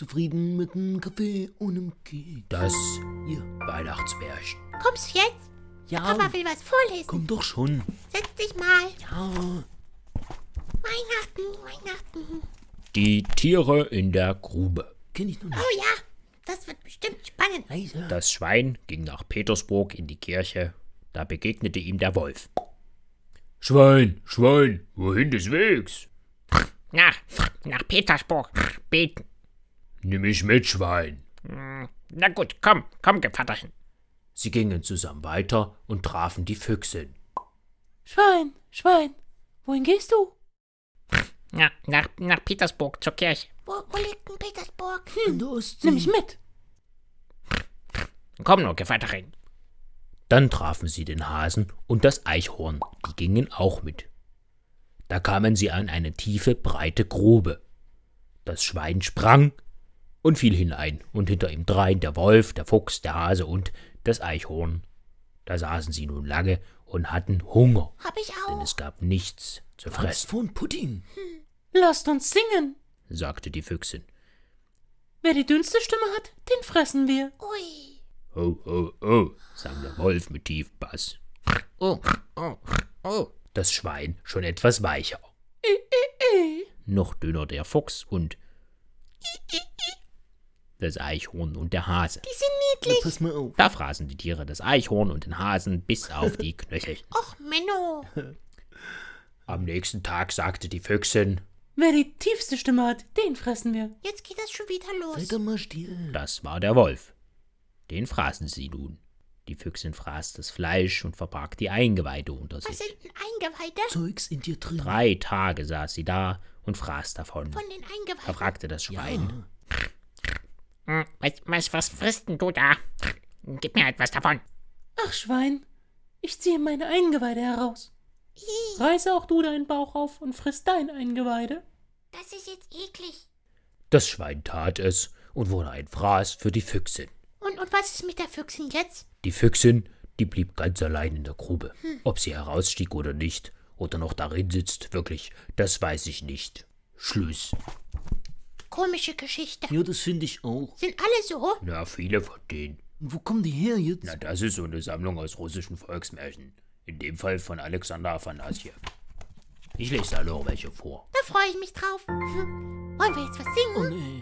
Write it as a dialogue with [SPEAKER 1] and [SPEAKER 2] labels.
[SPEAKER 1] Zufrieden mit einem Kaffee und einem Keks.
[SPEAKER 2] Das
[SPEAKER 1] Hier.
[SPEAKER 2] Weihnachtsmärchen.
[SPEAKER 3] Kommst du jetzt?
[SPEAKER 1] Ja,
[SPEAKER 3] Papa will was vorlesen.
[SPEAKER 1] komm doch schon.
[SPEAKER 3] Setz dich mal.
[SPEAKER 1] Ja.
[SPEAKER 3] Weihnachten, Weihnachten.
[SPEAKER 2] Die Tiere in der Grube.
[SPEAKER 1] Kenn ich noch nicht.
[SPEAKER 3] Oh ja, das wird bestimmt spannend.
[SPEAKER 1] Leise.
[SPEAKER 2] Das Schwein ging nach Petersburg in die Kirche. Da begegnete ihm der Wolf. Schwein, Schwein, wohin des Wegs?
[SPEAKER 4] Nach, nach Petersburg beten.
[SPEAKER 2] Nimm mich mit, Schwein.
[SPEAKER 4] Na gut, komm, komm, Gevatterchen.
[SPEAKER 2] Sie gingen zusammen weiter und trafen die Füchsin.
[SPEAKER 5] Schwein, Schwein, wohin gehst du?
[SPEAKER 4] Ja, nach, nach Petersburg zur Kirche.
[SPEAKER 3] Wo, wo liegt denn Petersburg?
[SPEAKER 1] An der Ostsee.
[SPEAKER 5] Nimm mich mit.
[SPEAKER 4] Komm nur, Gevatterchen.
[SPEAKER 2] Dann trafen sie den Hasen und das Eichhorn. Die gingen auch mit. Da kamen sie an eine tiefe, breite Grube. Das Schwein sprang und fiel hinein, und hinter ihm drein der Wolf, der Fuchs, der Hase und das Eichhorn. Da saßen sie nun lange und hatten Hunger,
[SPEAKER 3] Hab ich
[SPEAKER 2] denn
[SPEAKER 3] auch.
[SPEAKER 2] es gab nichts zu
[SPEAKER 1] Was
[SPEAKER 2] fressen,
[SPEAKER 1] von Pudding?
[SPEAKER 5] Lasst uns singen.
[SPEAKER 2] sagte die Füchsin.
[SPEAKER 5] Wer die dünnste Stimme hat, den fressen wir.
[SPEAKER 3] Ui.
[SPEAKER 2] Oh, oh, oh, sang der Wolf mit tiefem Bass.
[SPEAKER 4] Oh, oh, oh.
[SPEAKER 2] Das Schwein schon etwas weicher. Noch dünner der Fuchs und das Eichhorn und der Hase.
[SPEAKER 3] Die sind niedlich.
[SPEAKER 1] pass mal auf.
[SPEAKER 2] Da fraßen die Tiere das Eichhorn und den Hasen bis auf die Knöchel.
[SPEAKER 3] Och, Menno.
[SPEAKER 2] Am nächsten Tag sagte die Füchsin,
[SPEAKER 5] Wer die tiefste Stimme hat, den fressen wir.
[SPEAKER 3] Jetzt geht das schon wieder los.
[SPEAKER 1] Mal still.
[SPEAKER 2] das war der Wolf. Den fraßen sie nun. Die Füchsin fraß das Fleisch und verbarg die Eingeweide unter
[SPEAKER 3] Was
[SPEAKER 2] sich.
[SPEAKER 3] sind denn Eingeweide?
[SPEAKER 1] Zeugs in dir drin.
[SPEAKER 2] Drei Tage saß sie da und fraß davon.
[SPEAKER 3] Von den
[SPEAKER 2] Da
[SPEAKER 3] Eingeweiden.
[SPEAKER 2] fragte das Schwein,
[SPEAKER 4] Hm, Was, was, was frisst denn du da? Gib mir etwas davon.
[SPEAKER 5] Ach, Schwein, ich ziehe meine Eingeweide heraus. Reiße auch du deinen Bauch auf und friss dein Eingeweide.
[SPEAKER 3] Das ist jetzt eklig.
[SPEAKER 2] das Schwein tat es und wurde ein Fraß für die Füchsin.
[SPEAKER 3] Und, und was ist mit der Füchsin jetzt?
[SPEAKER 2] Die Füchsin, die blieb ganz allein in der Grube. Ob sie herausstieg oder nicht, oder noch darin sitzt, wirklich, das weiß ich nicht. Schluss.
[SPEAKER 3] Komische Geschichte.
[SPEAKER 1] Ja, das finde ich auch.
[SPEAKER 3] Sind alle so?
[SPEAKER 2] Na, viele von denen.
[SPEAKER 1] Und wo kommen die her jetzt?
[SPEAKER 2] Na, das ist so eine Sammlung aus russischen Volksmärchen. In dem Fall von Alexander Afanasjew. Ich lese da noch welche vor.
[SPEAKER 3] Da freue ich mich drauf. Hm. Wollen wir jetzt was singen?
[SPEAKER 1] Oh nee.